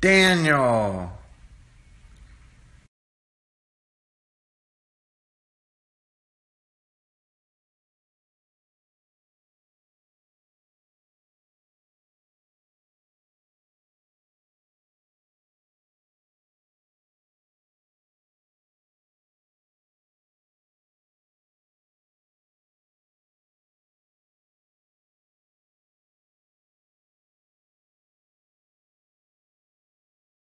Daniel.